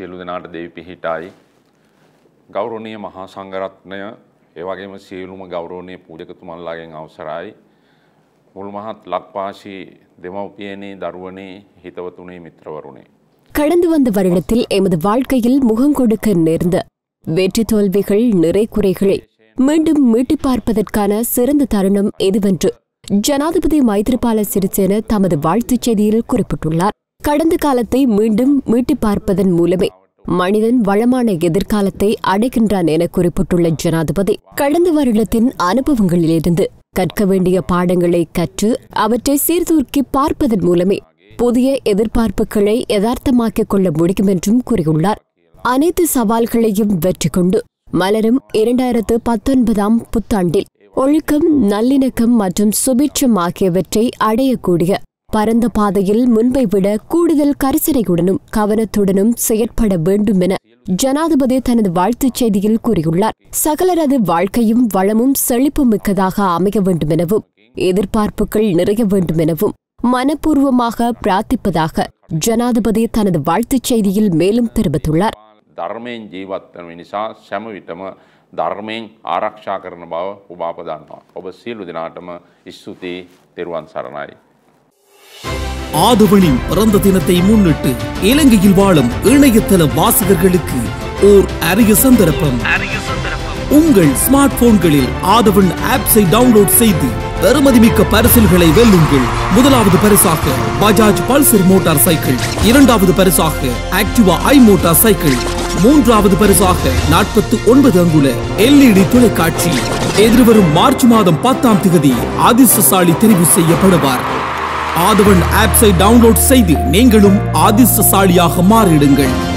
සියලු දෙනාට දෙවි පිහිටයි. ගෞරවනීය මහා සංඝරත්නය ඒ වගේම සියලුම ගෞරවනීය පූජකතුමන්ලාගෙන් අවසරයි. මුල් මහත් ලක්වාසී දෙමව්පියනේ දරුවනේ හිතවතුනේ මිත්‍රවරුනේ. கடந்து வந்த வருடத்தில் எமது வாழ்க்கையில் முகங்கொடுக்க நேர்ந்த வெற்றி தோல்விகள் நிறை குறைகளை மீண்டும் மீட்டிப் பார்ப்பதற்கான சிறந்த தருணம் எதுவென்று ஜனாதிபதி மைத்ரிபால சிறிசேன தமது வாழ்த்துச் செய்தியில் குறிப்பிட்டுள்ளார் கடந்த காலத்தை மீண்டும் மீட்டிப் பார்ப்பதன் மூலமே மனிதன் வளமான எதிர்காலத்தை அடைகின்றான் என குறிப்பிட்டுள்ள ஜனாதிபதி கடந்த வருடத்தின் அனுபவங்களிலிருந்து கற்க வேண்டிய பாடங்களை கற்று அவற்றை சீர்தூக்கி பார்ப்பதன் மூலமே புதிய எதிர்பார்ப்புகளை யதார்த்தமாக்கிக் கொள்ள முடியும் என்றும் கூறியுள்ளார். அனைத்து சவால்களையும் வெற்றி கொண்டு மலரும் இரண்டாயிரத்து பத்தொன்பதாம் புத்தாண்டில் ஒழுக்கம் நல்லிணக்கம் மற்றும் சுபிட்சம் ஆகியவற்றை அடையக்கூடிய பரந்த பாதையில் முன்பை விட கூடுதல் கரிசனையுடனும் கவனத்துடனும் செயற்பட வேண்டும் என ஜனாதிபதி தனது வாழ்த்துச் செய்தியில் கூறியுள்ளார் சகலரது வாழ்க்கையும் வளமும் செழிப்பும் மிக்கதாக அமைய வேண்டும் எனவும் எதிர்பார்ப்புகள் நிறைய வேண்டும் எனவும் மனப்பூர்வமாக பிரார்த்திப்பதாக ஜனாதிபதி தனது வாழ்த்துச் செய்தியில் மேலும் தெரிவித்துள்ளார் ධර්මයෙන් ජීවත්වන නිසා සැම විටම ධර්මයෙන් ආරක්ෂා කරන බව ඔබ අප දන්නවා. ඔබ සියලු දෙනාටම ස්තුතියි තෙරුවන් සරණයි. ஆதவனின் பிறந்த தினத்தை முன்னிட்டு இலங்கையில் வாழும் இணையதள வாசகர்களுக்கு ஓர் அரிய சந்தர்ப்பம். உங்கள் ஸ்மார்ட் போன்களில் ஆதவன் ஆப்ஸை டவுன்லோட் செய்து பெருமதிமிக்க பரிசில்களை வெல்லுங்கள். முதலாவது பரிசாக பஜாஜ் பல்சர் மோட்டார் சைக்கிள் இரண்டாவது பரிசாக ஆக்டிவா ஐ மோட்டார் சைக்கிள் மூன்றாவது பரிசாக நாற்பத்தி ஒன்பது அங்குல எல்இடி தொலைக்காட்சி. எதிர்வரும் மார்ச் மாதம் பத்தாம் தேதி அதிர்ஷ்டசாலி தெரிவு செய்யப்படுவார். ஆதவன் ஆப்ஸை டவுன்லோட் செய்து நீங்களும் அதிர்ஷ்டசாலியாக மாறிடுங்கள்.